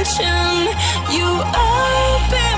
attention. You open.